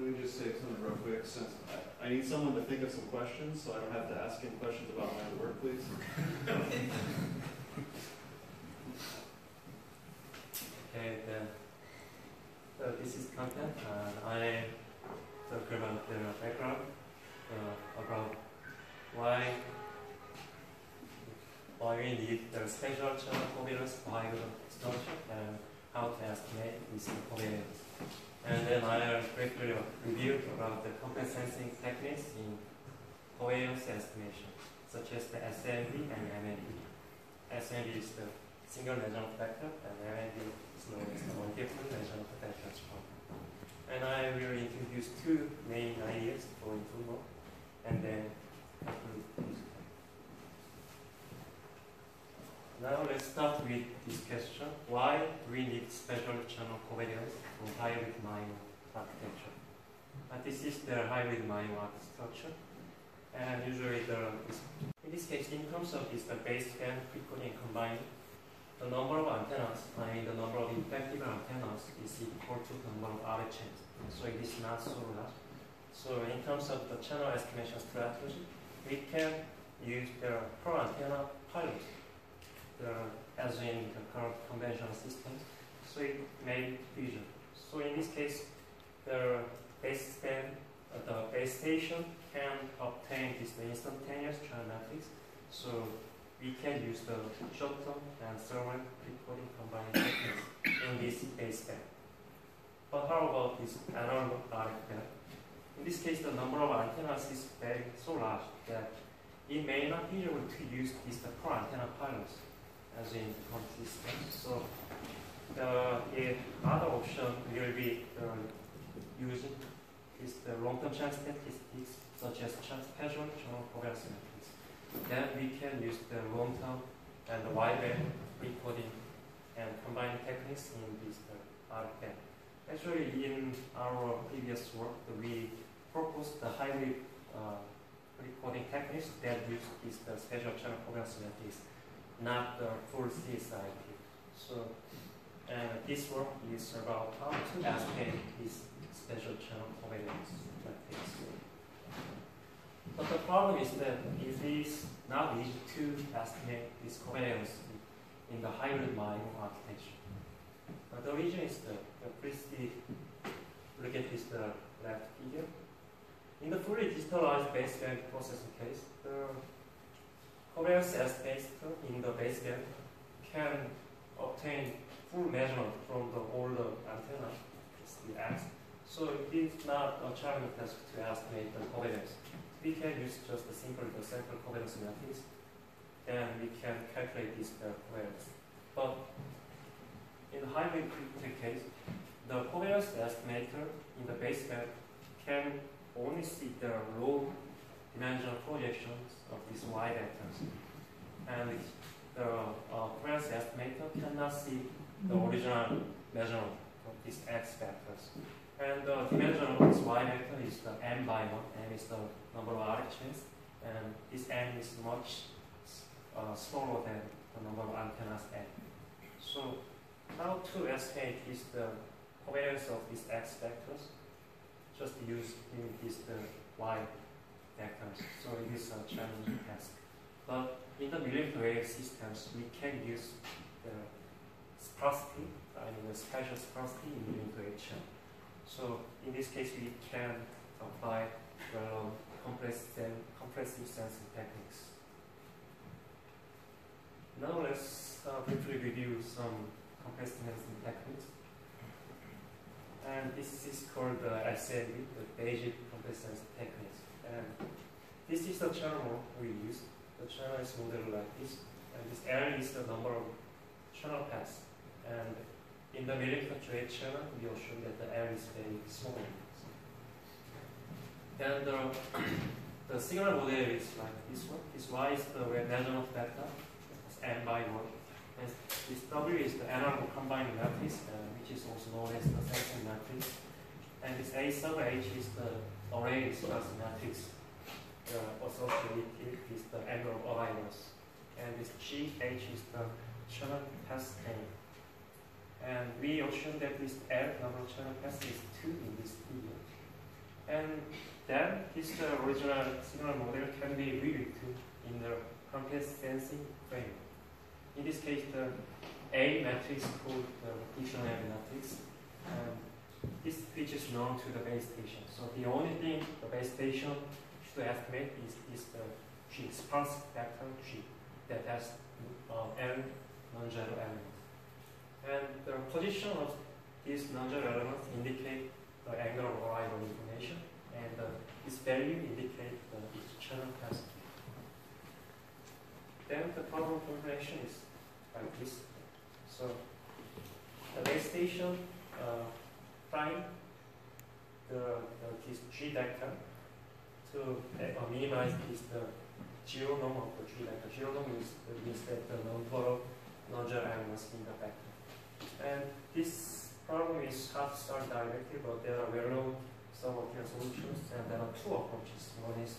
Let me just say something real quick, since I, need someone to think of some questions, so I don't have to ask him questions about my work, please. Okay, then, so this is content, and I talk about the background uh, about why why we need the spatial channel covariance the structure and how to estimate this covariance. And then I'll briefly review about the compressive sensing techniques in covariance estimation, such as the SMV and MMV. SMV is the single measurement factor, and MMV is known as the multiple measurement factor transform. And I will introduce two main ideas for improvement, and then conclude this. Now let's start with this question. Why we need spatial channel covariance for hybrid MIMO architecture? Uh, this is the hybrid MIMO architecture. And usually the, in this case, in terms of this, the baseband, frequency, and combined, the number of antennas, I mean the number of effective antennas is equal to the number of RF chains. So it is not so large. So in terms of the channel estimation strategy, we can use the per antenna pilot as in the current conventional systems. So it made fusion. So in this case, the base uh, the base station can obtain this instantaneous channel. So we can use the short-term and thermal precoding combined techniques in this base band. But how about this analog RF? In this case, the number of antennas is very so large that it may not be able to use this per antenna pilots as in consistent. So the, the other option we will be uh, using is the long-term chance statistics such as spatial channel covariance matrix. Then we can use the long-term and the wideband precoding and combine techniques in this uh, RF. Actually, in our previous work, we proposed the highly uh, precoding techniques that use this the spatial channel covariance matrix not the full CSIP. So and this work is about how to estimate this spatial channel covariance matrix. But the problem is that it is not easy to estimate this covariance in the hybrid MIMO architecture. But the reason is that, the please look at this the left figure. In the fully digitalized baseband processing case, the Covariance estimator in the baseband can obtain full measurement from the older antenna. So it is not a challenging task to estimate the covariance. We can use just the simple the sample covariance matrix, and we can calculate this covariance. But in the hybrid case, the covariance estimator in the baseband can only see the low dimensional projections of these y vectors. And the uh, covariance estimator cannot see the mm-hmm. original measurement of these x vectors. And the dimension of this y vector is the m by 1. m is the number of RF chains. And this m is much uh, smaller than the number of antennas n. So how to estimate is the covariance of these x vectors? Just use this the y So it is a challenging task. But in the millimeter systems, we can use the sparsity, I mean the spatial sparsity in millimeter wave. So in this case, we can apply well, compressive, compressive sensing techniques. Now let's uh, briefly review some compressive sensing techniques. And this is called the uh, the basic compressive sensing techniques. And this is the channel we use. The channel is modeled like this. And this L is the number of channel paths. And in the wave channel, we assume that the L is very small. Then the, the signal model is like this one. This Y is the measurement vector. It's N by 1. And this W is the analog combined matrix, uh, which is also known as the sensing matrix. And this A sub H is the array plus matrix uh, associated is the angle of arrivals. And this GH is the channel gain. And we assume that this L number channel paths is 2 in this figure. And then this the original signal model can be rewritten in the compressive sensing frame. In this case, the A matrix called the dictionary matrix. This which is known to the base station. So the only thing the base station should estimate is, is the G, sparse vector G that has uh, n non-zero elements. And the position of these non-zero elements indicate the angle of arrival information, and uh, this value indicates the channel capacity. Then the problem formulation is like this. So the base station uh, find the, the this G delta to uh, minimize this the zero norm of the G delta. Zero norm the means that the of non-zero elements in the vector. And this problem is hard to start directly, but there are well-known suboptimal solutions, and there are two approaches. One is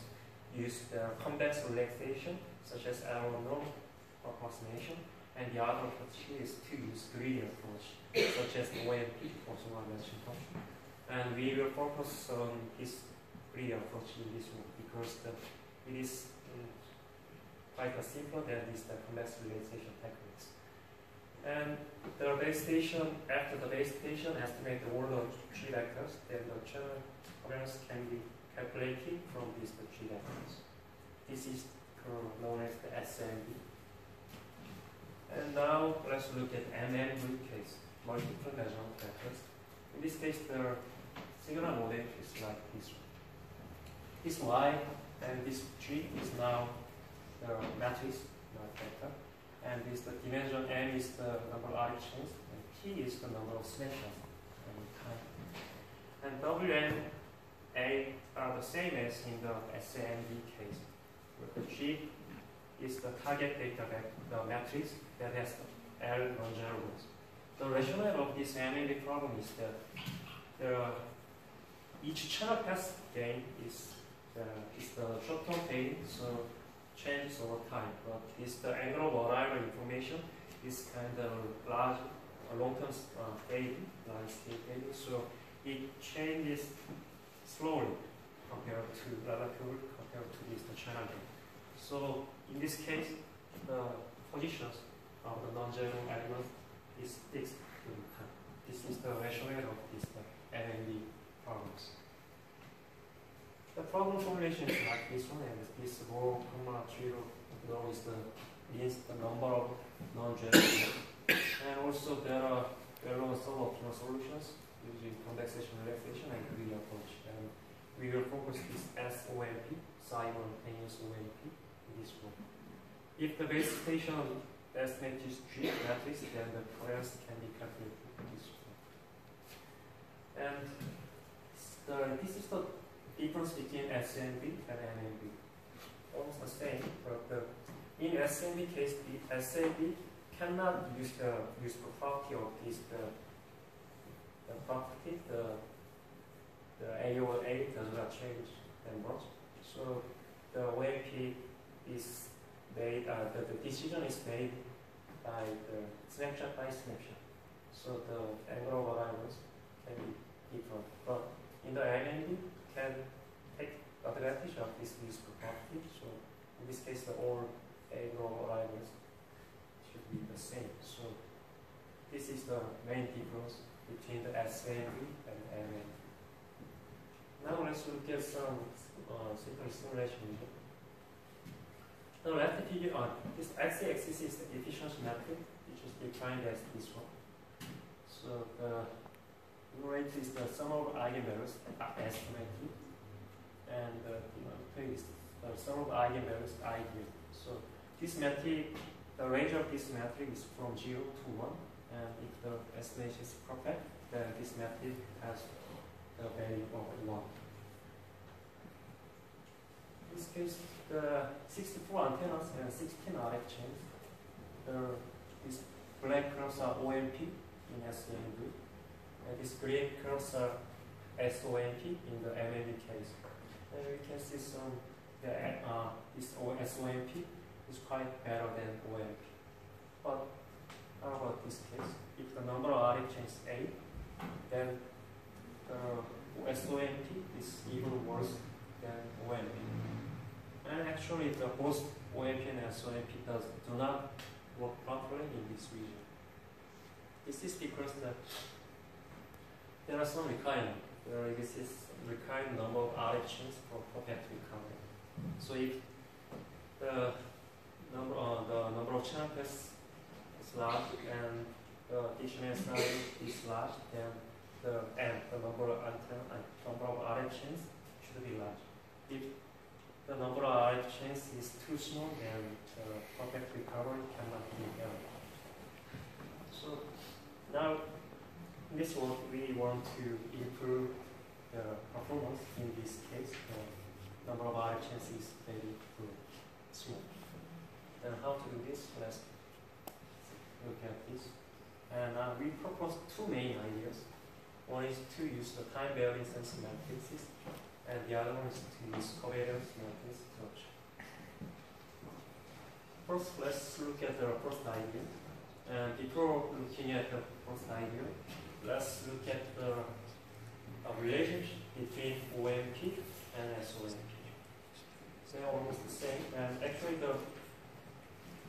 use the convex relaxation, such as error norm approximation, and the other approach is to use greedy approach, such as the OMP for simulation function. And we will focus on this greedy approach in this one because the, it is um, quite a simpler than this the convex relaxation techniques. And the base station, after the base station, estimate the order of G vectors, then the channel covariance can be calculated from these the G vectors. This is uh, known as the SMV. And now let's look at MM group case, multiple measurement vectors. In this case, the signal model is like this one. This Y and this G is now the matrix vector. And this the dimension M is the number of arctions, and T is the number of snapshots and time. And W and A are the same as in the SAMD case. Where G is the target data the matrix that has the L non-zero rows. The rationale of this MMV problem is that are each channel path gain is the, is the short-term gain, so changes over time. But this the angle of arrival information is kind of large, uh, long-term uh, fading, large scale so it changes slowly compared to relatively compared to this the channel gain. So in this case, the positions of the non-zero element is fixed. This is the rationale of this MMV problems. The problem formulation is like this one, and this rho comma zero is the means the number of non-zero. and also there are there are suboptimal solutions using condensation relaxation and greedy approach. And we will focus this SOMP, simultaneous OMP, this. If the base station estimate is G matrix, then the covariance can be calculated in this one. And the, this is the difference between SMV and MMV. Almost the same, but the, in SMV case, the SMV cannot use the use the property of this the the property the the A over A does not change that much. So the OMP is made uh, the, the decision is made by the snapshot by snapshot. So the angle of arrivals can be different. But in the MMV can take advantage of this use property. So in this case the all angle of arrivals should be the same. So this is the main difference between the SMV and MMV. Now let's look at some uh, simple simulation. The left figure on this x-axis is the efficiency metric, which is defined as this one. So the rate is the sum of eigenvalues uh, estimated, and uh, the denominator is the sum of eigenvalues ideal. So this metric, the range of this metric is from zero to one, and if the estimation is perfect, then this metric has the value of one. In this case, the 64 antennas and 16 RF chains. The, these black curves are OMP in SMV, and these green curves are SOMP in the MMV case. And we can see some, the, uh, this SOMP is quite better than OMP. But how about this case? If the number of RF chains is 8, then the SOMP is even worse than OMP. And actually, the both OMP and SOMP does do not work properly in this region. This is because that there are some requirements. There exists required number of chains for perfect recovery. So if the number uh, the number of channel paths is large and the additional size is large, then the and the number of antenna number of chains should be large. If the number of Chains is too small, then the perfect recovery cannot be done. So now in this work we want to improve the performance in this case. The number of RF chains is very small. And how to do this? Let's look at this. And uh, we propose two main ideas. One is to use the time varying sensing matrices, and the other one is to use covariance matrix approach. First, let's look at the first idea. And before looking at the first idea, let's look at the uh, relationship between OMP and SOMP. They're almost the same, and actually the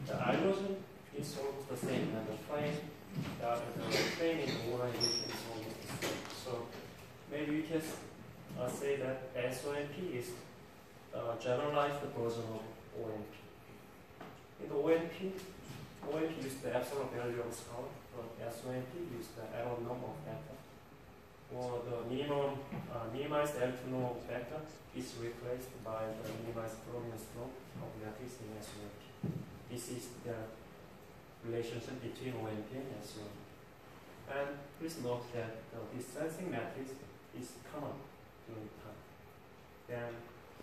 the algorithm is almost the same, and the frame, the, the training organization is almost the same. So maybe we can uh, say that SOMP is uh, generalized version of OMP. In the OMP, OMP uses the absolute value of score, but SOMP uses the error norm of vector. Or the minimum uh, minimized L2 vector is replaced by the minimized Frobenius slope of matrix in SOMP. This is the relationship between OMP and SOMP. And please note that uh, this matrix is common during time. Then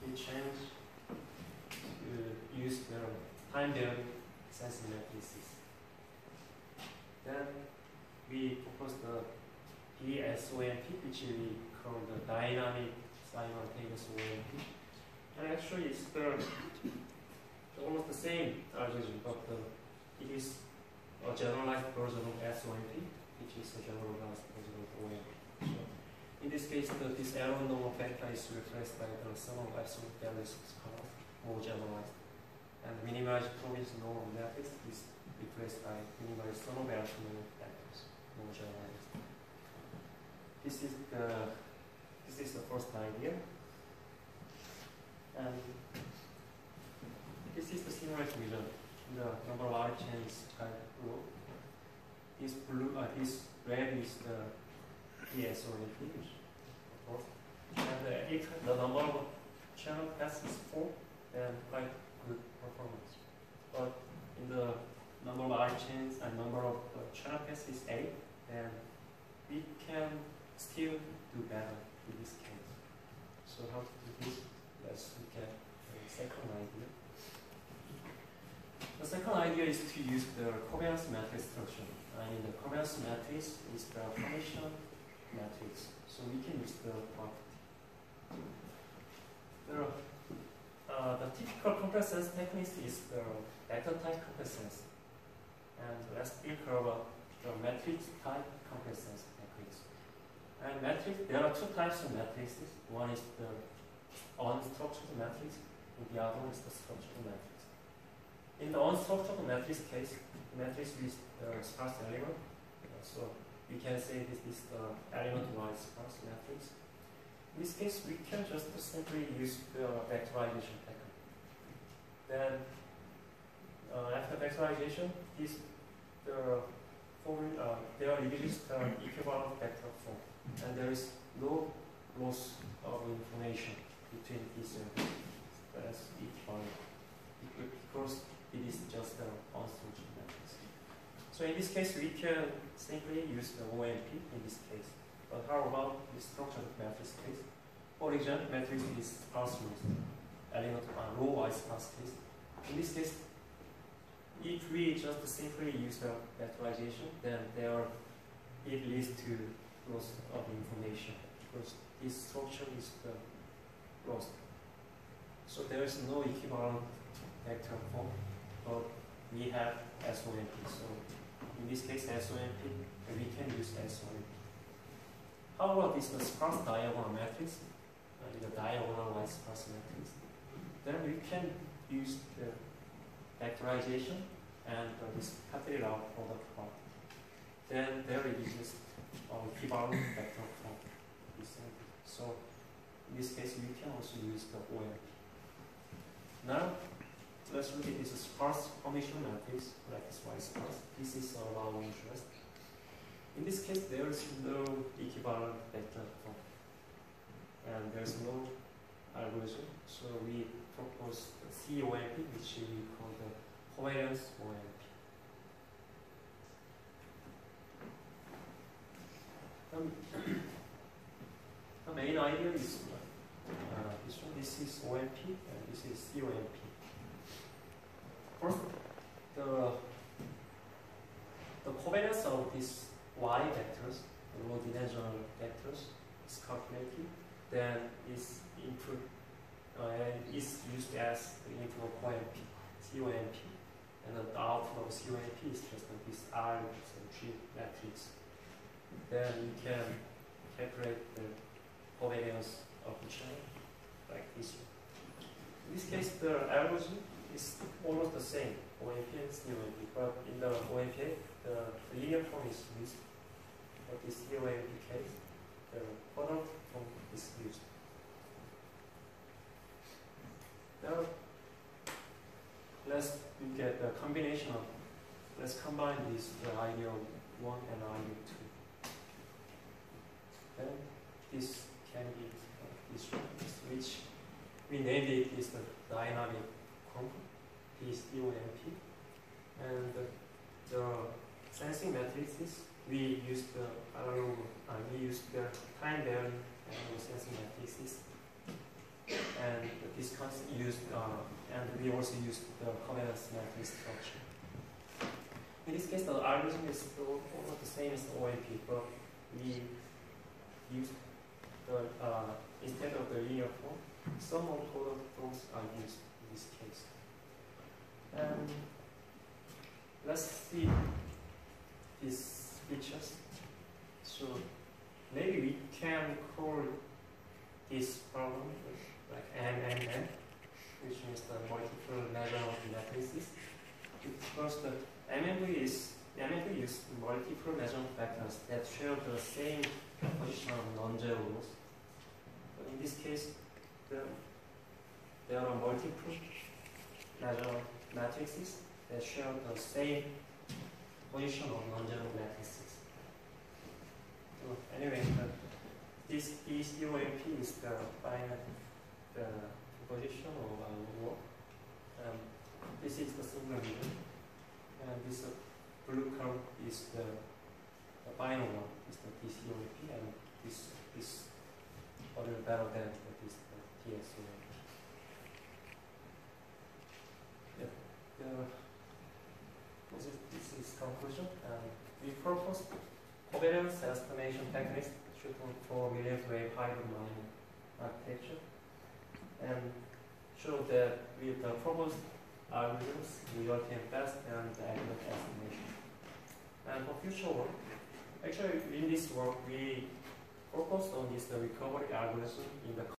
we change to use the varying sensing matrices. Then we propose the DSOMP, which we call the dynamic simultaneous OMP. And actually it's the almost the same algorithm, but uh, it is a generalized version of SOMP, which is a generalized version of OMP. In this case, the, this error normal vector is replaced by the sum of absolute values of more generalized. And minimized Frobenius normal matrix is replaced by minimized more generalized. This is the this is the first idea. And this is the simulation result. The number of R chains type rule. This blue, uh, this red is the PSO image, of course. And uh, if the number of channel paths is four, then quite good performance. But in the number of chains and number of uh, channel paths is eight, then we can still do better in this case. So how to do this? Let's look at the second idea. The second idea is to use the covariance matrix structure. And in the covariance matrix is the Hermitian matrix. So we can use the property. The, uh, the typical complex sense technique is the vector type complex sense. And let's think about the matrix type complex sense techniques. And matrix, there are two types of matrices. One is the unstructured matrix, and the other one is the structured matrix. In the unstructured matrix case, matrix is sparse element. So we can say this is the element-wise sparse matrix. In this case, we can just simply use the vectorization technique. Then, uh, after vectorization, this the form uh, there exists the equivalent vector form, and there is no loss of information between these uh, as equivalent because it is just an unstructured matrix. So in this case, we can simply use the OMP in this case. But how about the structured matrix case? Example, matrix is sparse element uh, row-wise sparse case. In this case, if we just simply use the vectorization, then there it leads to loss of information because this structure is the lost. So there is no equivalent vector form, but we have SOMP. So in this case, SOMP, we can use SOMP. How about this the sparse diagonal matrix? in the diagonal y sparse matrix. Then we can use the vectorization and uh, this Khatri-Rao product part. Then there is just uh, equivalent vector end. So in this case, we can also use the OMP. Now, let's look at this sparse Hermitian matrix, like this y sparse. This is our interest. In this case, there is no equivalent vector and there's no algorithm. So we propose the COMP, which we call the covariance OMP. Um, the main idea is uh, this one. This is OMP, and this is COMP. First, the the covariance of these y vectors, the low dimensional vectors, is calculated. Then is input uh, and is used as the input of OMP, COMP, and the output of COMP is just this R and G matrix. Then you can calculate the covariance of the channel like this. In this case, the algorithm is almost the same, OMP and COMP, but in the OMP, the linear form is used. But this COMP case, the product form is used. Now, let's look at the combination of, let's combine this, the ideal 1 and ideal 2. Then this can be uh, this which we named it is the dynamic DOMP. And the, sensing matrices, we use the analog, uh, we use the time varying analog sensing matrices. And this concept used, uh, and we also used the covariance matrix structure. In this case, the algorithm is almost the same as the OMP, but we use the, uh, instead of the linear form, some of forms are used this case. And let's see these features. So maybe we can call this problem like MMM, which means the multiple measure of matrices. Because the MMV is MMV is multiple measurement vectors that share the same position of non-zero. But in this case, there, there are multiple measurement matrices that share the same position of non-zero matrices. So anyway, the, this is the final the position of our work. Um, this is the single region, and this uh, blue curve is the, the final one, is the DCOMP, and this is a little better than this the DSOMP. Yeah. The, this is, this is conclusion. Um, we propose covariance estimation techniques suitable for millimeter wave hybrid MIMO architecture and show that with the proposed algorithms we obtain best and accurate estimation. And for future work, actually in this work we focused on this the recovery algorithm in the